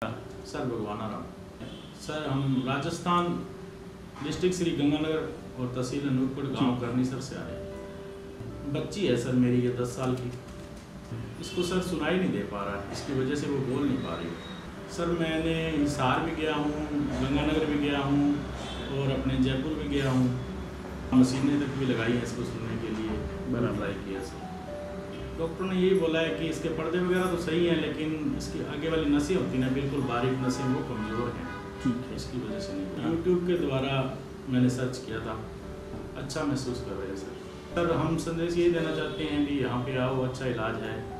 Sir भगवाना Ram sir हम Rajasthan district Shri Ganganagar और तहसील अनूपगढ़ गाँव करनी सर से आए। बच्ची है सर मेरी ये दस साल की। इसको सर सुनाई नहीं दे पा रहा है। इसकी वजह से वो बोल नहीं पा रही। सर मैंने हिसार भी गया हूँ गंगानगर भी गया हूँ और अपने जयपुर भी गया हूँ। मशीनें तक भी लगाई हैं इसको सुनने के लिए। बड़ा ट्राई किया सर। डॉक्टर ने यही बोला है कि इसके पर्दे वगैरह तो सही हैं लेकिन इसकी आगे वाली नसें होती ना बिल्कुल बारीक नसें वो कमज़ोर हैं। ठीक है। इसकी वजह से नहीं। यूट्यूब के द्वारा मैंने सर्च किया था। अच्छा महसूस कर रहे हैं सर। सर हम संदेश यही देना चाहते हैं कि यहाँ पे आओ अच्छा इलाज है।